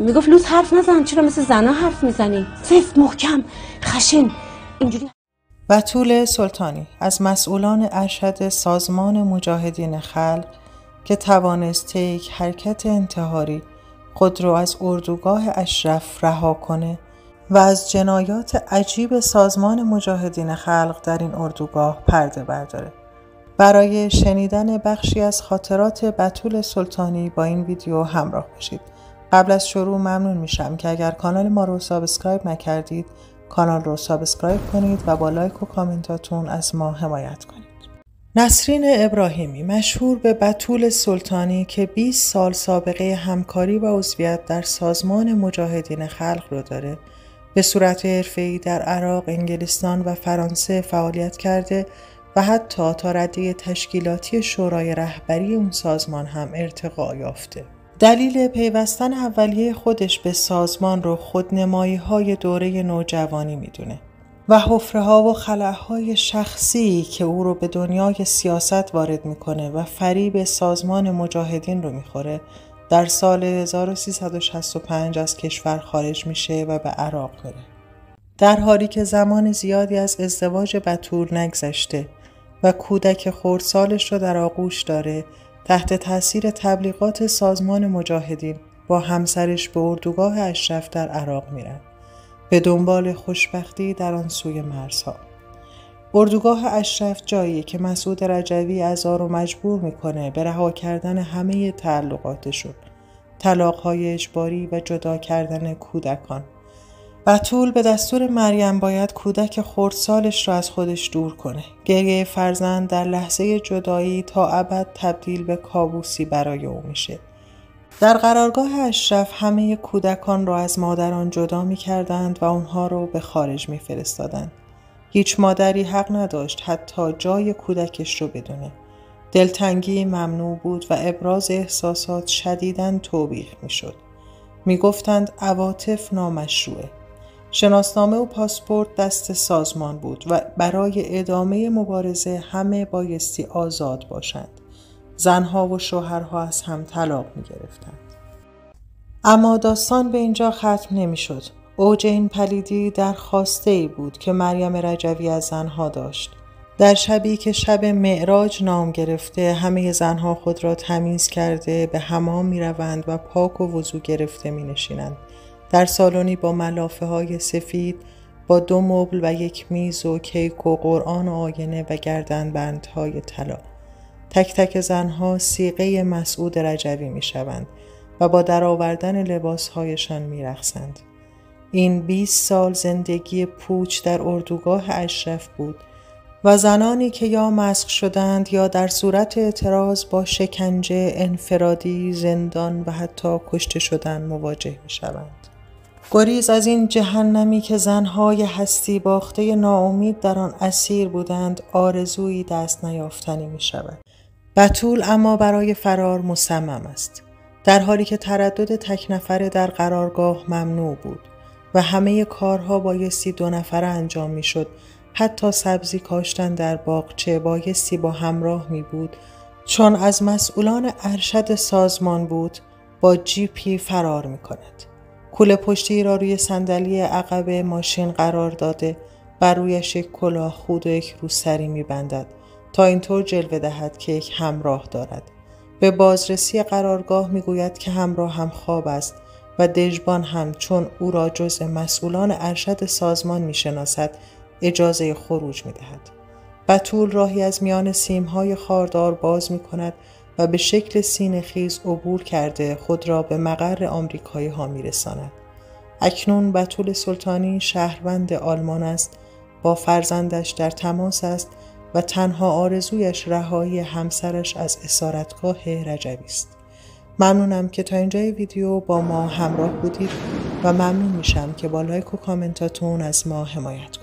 می‌گفت لوس حرف نزن چرا مثل زنا حرف می‌زنی سفت محکم خشن اینجوری بطول سلطانی از مسئولان ارشد سازمان مجاهدین خلق که توانسته یک حرکت انتحاری خود را از اردوگاه اشرف رها کنه و از جنایات عجیب سازمان مجاهدین خلق در این اردوگاه پرده برداره. برای شنیدن بخشی از خاطرات بطول سلطانی با این ویدیو همراه باشید. قبل از شروع ممنون میشم که اگر کانال ما رو subscribe نکردید کانال رو subscribe کنید و با لایک و کامنتاتون از ما حمایت کنید. نسرین ابراهیمی مشهور به بتول سلطانی که 20 سال سابقه همکاری و عضویت در سازمان مجاهدین خلق رو داره به صورت حرفه‌ای در عراق، انگلستان و فرانسه فعالیت کرده و حتی تا رده تشکیلاتی شورای رهبری اون سازمان هم ارتقا یافته. دلیل پیوستن اولیه خودش به سازمان رو خودنمایی های دوره نوجوانی می‌دونه و حفره ها و خلاهای شخصی که او رو به دنیای سیاست وارد می‌کنه و فریب سازمان مجاهدین رو می‌خوره در سال 1365 از کشور خارج میشه و به عراق میره. در حالی که زمان زیادی از ازدواج بطور نگذشته و کودک خردسالش رو در آغوش داره تحت تاثیر تبلیغات سازمان مجاهدین با همسرش به اردوگاه اشرف در عراق میرن. به دنبال خوشبختی در آن سوی مرزها. اردوگاه اشرف جایی که مسعود رجوی ازار و مجبور می‌کنه به رها کردن همه تعلقاتشون. طلاقهای اجباری و جدا کردن کودکان. بطول به دستور مریم باید کودک خردسالش را از خودش دور کنه. گریه فرزند در لحظه جدایی تا ابد تبدیل به کابوسی برای او میشه. در قرارگاه اشرف همه کودکان را از مادران جدا می کردند و اونها رو به خارج می فرستادند. هیچ مادری حق نداشت حتی جای کودکش رو بدونه. دلتنگی ممنوع بود و ابراز احساسات شدیداً توبیخ می شد. می گفتند عواطف نامشروعه. شناسنامه و پاسپورت دست سازمان بود و برای ادامه مبارزه همه بایستی آزاد باشند. زنها و شوهرها از هم طلاق می گرفتند. اما داستان به اینجا ختم نمی شد. اوج این پلیدی در خواسته ای بود که مریم رجوی از زنها داشت. در شبی که شب معراج نام گرفته همه زنها خود را تمیز کرده به حمام می روند و پاک و وضو گرفته می نشینند. در سالنی با ملافه های سفید با دو مبل و یک میز و کیک و قرآن و آینه و گردن بندهای طلا تک تک زنها سیغه مسعود رجوی می شوند و با درآوردن لباسهایشان می رخصند. این 20 سال زندگی پوچ در اردوگاه اشرف بود و زنانی که یا مسخ شدند یا در صورت اعتراض با شکنجه انفرادی زندان و حتی کشته شدن مواجه می شوند. گریز از این جهنمی که زنهای هستی باخته ناامید در آن اسیر بودند آرزویی دست نیافتنی می شود. بطول اما برای فرار مصمم است. در حالی که تردد تک نفره در قرارگاه ممنوع بود و همه کارها بایستی دو نفره انجام می شد حتی سبزی کاشتن در باغچه بایستی با همراه می بود چون از مسئولان ارشد سازمان بود با جیپی فرار می کند. کوله پشتی را روی صندلی عقب ماشین قرار داده. بر رویش یک کلاه خود و یک روسری میبندد تا اینطور جلوه دهد که یک همراه دارد. به بازرسی قرارگاه می‌گوید که همراه هم خواب است و دژبان هم چون او را جز مسئولان ارشد سازمان می‌شناسد اجازه خروج می‌دهد. بطول راهی از میان سیمهای خاردار باز می کند و به شکل سین خیز عبور کرده خود را به مقر آمریکایی ها می رساند. اکنون بطول سلطانی شهروند آلمان است با فرزندش در تماس است و تنها آرزویش رهایی همسرش از اسارتگاه رجبی است. ممنونم که تا اینجای ویدیو با ما همراه بودید و ممنون میشم که با لایک و کامنتاتون از ما حمایت کنید.